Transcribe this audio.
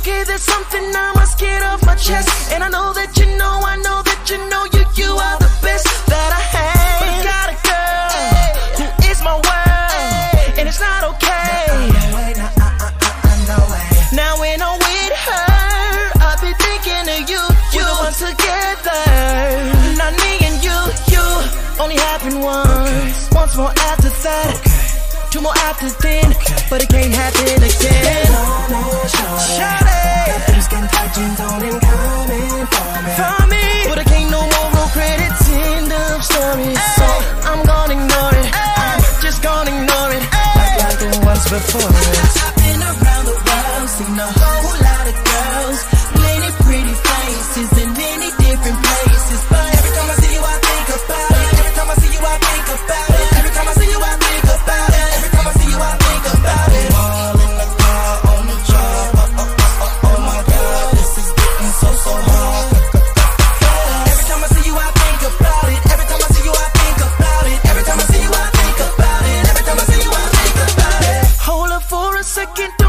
okay, there's something I must get off my chest. And I know that you know, I know that you know you, you are the best that I have. But got a girl who is my world, and it's not okay. Now when I'm with her, I be thinking of you, you the one together. Not me and you, you only happened once. Once more after that, two more after then, but it can't happen to the. I've been around the world, seen a whole lot of girls, many pretty faces in many different places. looking